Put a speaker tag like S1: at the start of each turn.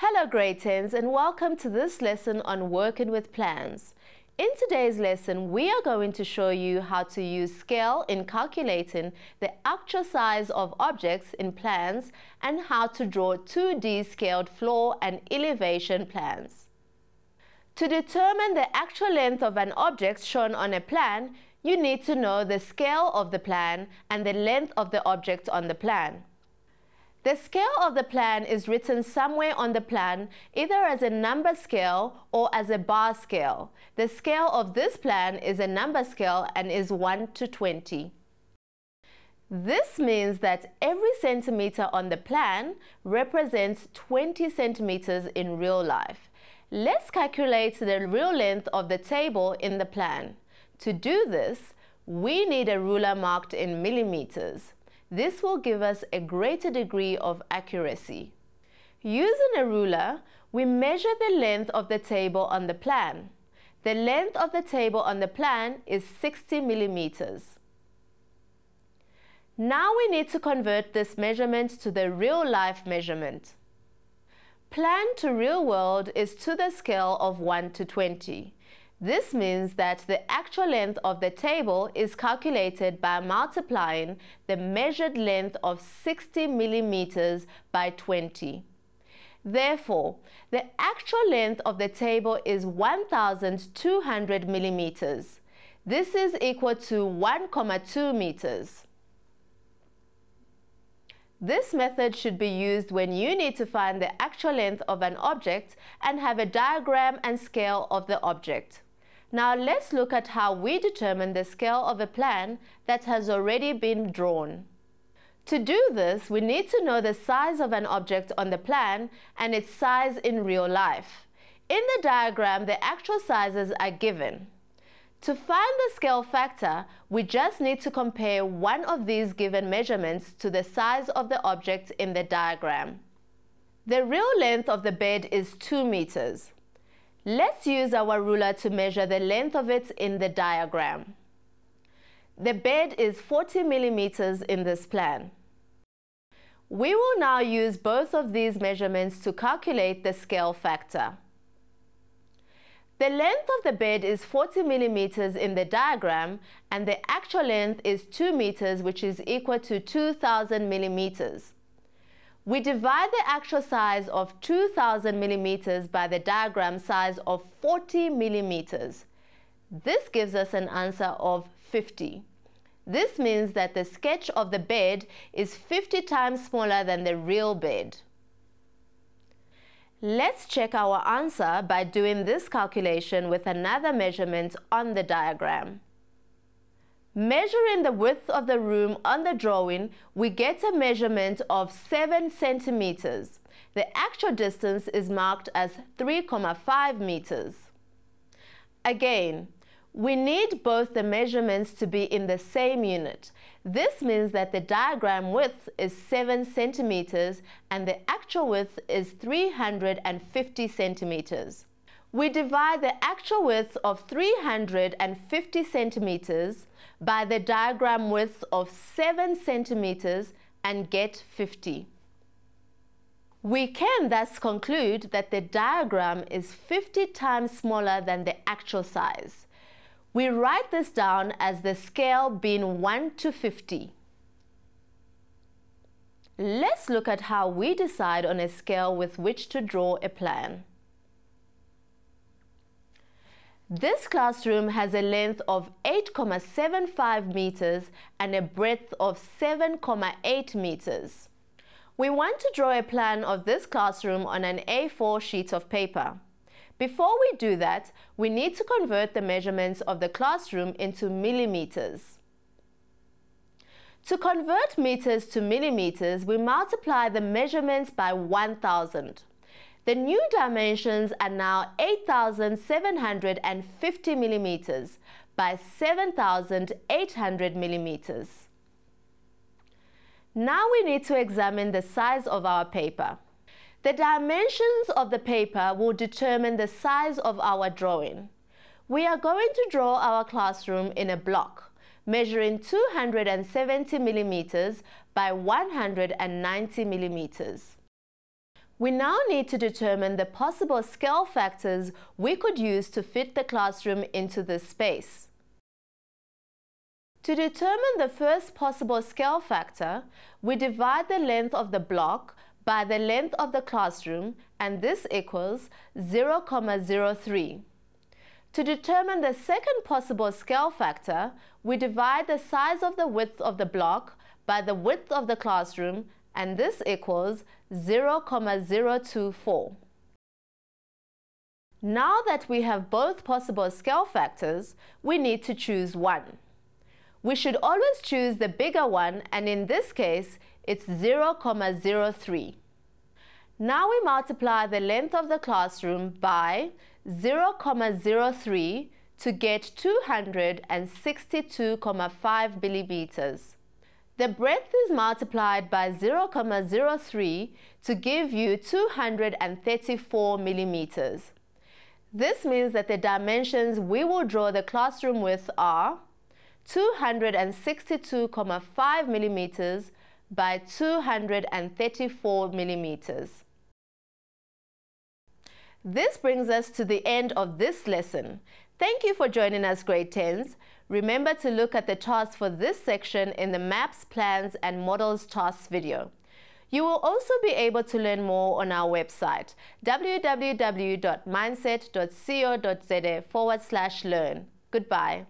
S1: Hello grade 10s and welcome to this lesson on working with plans. In today's lesson, we are going to show you how to use scale in calculating the actual size of objects in plans and how to draw 2D scaled floor and elevation plans. To determine the actual length of an object shown on a plan, you need to know the scale of the plan and the length of the object on the plan. The scale of the plan is written somewhere on the plan, either as a number scale or as a bar scale. The scale of this plan is a number scale and is 1 to 20. This means that every centimeter on the plan represents 20 centimeters in real life. Let's calculate the real length of the table in the plan. To do this, we need a ruler marked in millimeters. This will give us a greater degree of accuracy. Using a ruler, we measure the length of the table on the plan. The length of the table on the plan is 60 millimeters. Now we need to convert this measurement to the real-life measurement. Plan to real world is to the scale of 1 to 20. This means that the actual length of the table is calculated by multiplying the measured length of 60 millimeters by 20. Therefore, the actual length of the table is 1,200 millimeters. This is equal to 1,2 meters. This method should be used when you need to find the actual length of an object and have a diagram and scale of the object. Now let's look at how we determine the scale of a plan that has already been drawn. To do this, we need to know the size of an object on the plan and its size in real life. In the diagram, the actual sizes are given. To find the scale factor, we just need to compare one of these given measurements to the size of the object in the diagram. The real length of the bed is 2 meters. Let's use our ruler to measure the length of it in the diagram. The bed is 40 millimeters in this plan. We will now use both of these measurements to calculate the scale factor. The length of the bed is 40 millimeters in the diagram and the actual length is 2 meters which is equal to 2000 millimeters. We divide the actual size of 2000 millimeters by the diagram size of 40 millimeters. This gives us an answer of 50. This means that the sketch of the bed is 50 times smaller than the real bed. Let's check our answer by doing this calculation with another measurement on the diagram. Measuring the width of the room on the drawing, we get a measurement of 7 centimeters. The actual distance is marked as 3,5 meters. Again, we need both the measurements to be in the same unit. This means that the diagram width is 7 centimeters and the actual width is 350 centimeters. We divide the actual width of 350 centimeters by the diagram width of 7 centimeters and get 50. We can thus conclude that the diagram is 50 times smaller than the actual size. We write this down as the scale being 1 to 50. Let's look at how we decide on a scale with which to draw a plan. This classroom has a length of 8,75 meters and a breadth of 7,8 meters. We want to draw a plan of this classroom on an A4 sheet of paper. Before we do that, we need to convert the measurements of the classroom into millimeters. To convert meters to millimeters, we multiply the measurements by 1000. The new dimensions are now 8,750 millimeters by 7,800 millimeters. Now we need to examine the size of our paper. The dimensions of the paper will determine the size of our drawing. We are going to draw our classroom in a block, measuring 270 millimeters by 190 millimeters. We now need to determine the possible scale factors we could use to fit the classroom into this space. To determine the first possible scale factor, we divide the length of the block by the length of the classroom and this equals 0,03. To determine the second possible scale factor, we divide the size of the width of the block by the width of the classroom and this equals 0.024. Now that we have both possible scale factors, we need to choose one. We should always choose the bigger one and in this case, it's 0.03. Now we multiply the length of the classroom by 0.03 to get 262,5 millimeters. The breadth is multiplied by 0,03 to give you 234 millimeters. This means that the dimensions we will draw the classroom with are 262,5 millimeters by 234 millimeters. This brings us to the end of this lesson. Thank you for joining us, grade 10s. Remember to look at the tasks for this section in the Maps, Plans and Models tasks video. You will also be able to learn more on our website, www.mindset.co.za forward slash learn. Goodbye.